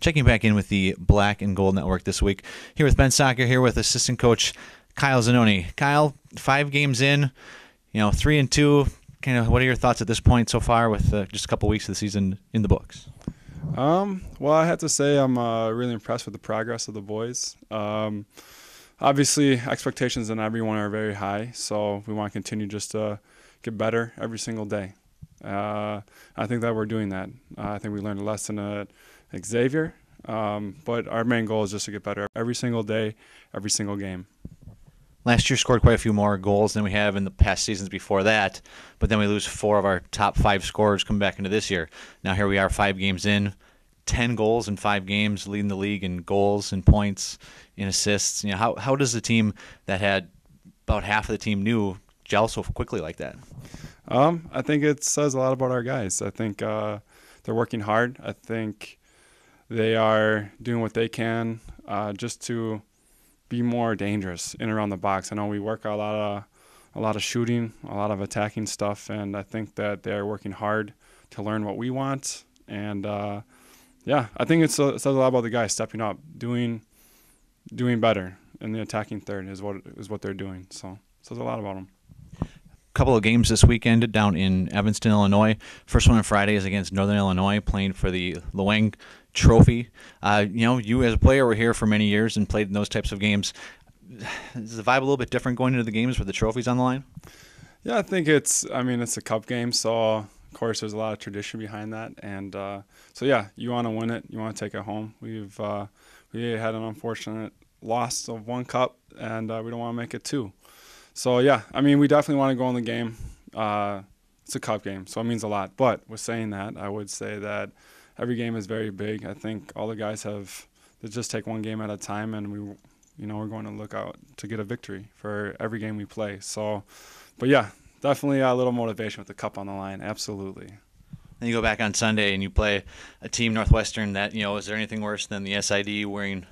Checking back in with the Black and Gold Network this week. Here with Ben Soccer, here with assistant coach Kyle Zenoni. Kyle, five games in, you know, three and two. Kind of, what are your thoughts at this point so far with uh, just a couple weeks of the season in the books? Um, well, I have to say I'm uh, really impressed with the progress of the boys. Um, obviously, expectations on everyone are very high, so we want to continue just to get better every single day. Uh, I think that we're doing that. Uh, I think we learned a lesson at Xavier, um, but our main goal is just to get better every single day, every single game. Last year scored quite a few more goals than we have in the past seasons before that, but then we lose four of our top five scorers coming back into this year. Now here we are, five games in, ten goals in five games, leading the league in goals and points, in assists. You know, how how does the team that had about half of the team new gel so quickly like that? Um, I think it says a lot about our guys. I think uh, they're working hard. I think they are doing what they can uh, just to be more dangerous in and around the box. I know we work a lot of a lot of shooting, a lot of attacking stuff, and I think that they're working hard to learn what we want. And uh, yeah, I think it says a lot about the guys stepping up, doing doing better in the attacking third is what is what they're doing. So says a lot about them couple of games this weekend down in Evanston, Illinois. First one on Friday is against Northern Illinois, playing for the Luang Trophy. Uh, you know, you as a player were here for many years and played in those types of games. Is the vibe a little bit different going into the games with the trophies on the line? Yeah, I think it's. I mean, it's a cup game, so of course there's a lot of tradition behind that, and uh, so yeah, you want to win it, you want to take it home. We've uh, we had an unfortunate loss of one cup, and uh, we don't want to make it two. So yeah, I mean, we definitely want to go in the game. Uh, it's a cup game, so it means a lot. But with saying that, I would say that every game is very big. I think all the guys have they just take one game at a time, and we, you know, we're going to look out to get a victory for every game we play. So, but yeah, definitely a little motivation with the cup on the line. Absolutely. Then you go back on Sunday and you play a team Northwestern that you know. Is there anything worse than the SID wearing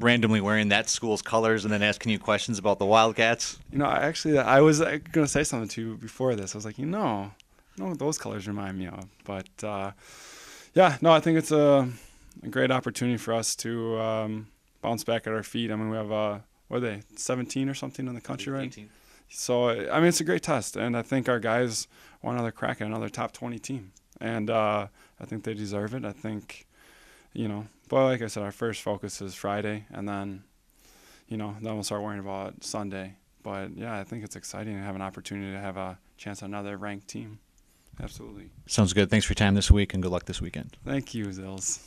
randomly wearing that school's colors and then asking you questions about the Wildcats? You know, I actually I was uh, going to say something to you before this. I was like, you know, you know what those colors remind me of. But uh, yeah, no, I think it's a, a great opportunity for us to um, bounce back at our feet. I mean, we have uh, what are they, 17 or something in the country, right? 18. So I mean, it's a great test, and I think our guys want another crack at another top 20 team, and uh, I think they deserve it. I think you know, but like I said, our first focus is Friday, and then, you know, then we'll start worrying about Sunday. But yeah, I think it's exciting to have an opportunity to have a chance at another ranked team. Absolutely. Sounds good. Thanks for your time this week, and good luck this weekend. Thank you, Zills.